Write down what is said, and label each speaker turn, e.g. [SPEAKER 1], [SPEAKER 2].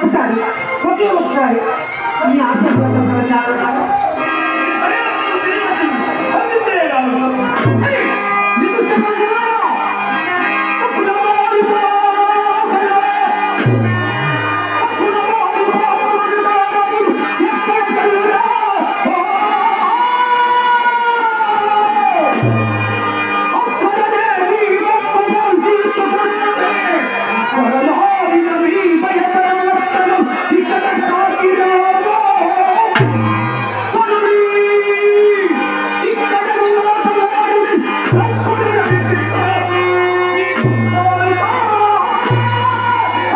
[SPEAKER 1] ಹೋಗುತ್ತಾರೆ ಹೋಗಿ ಹೋಗ್ತಾರೆ